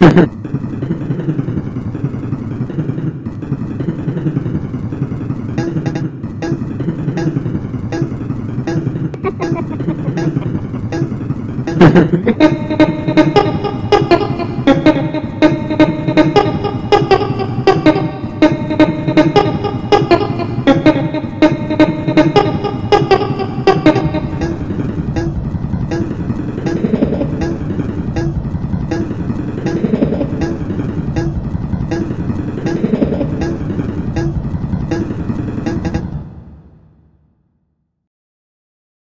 Ha ha ha.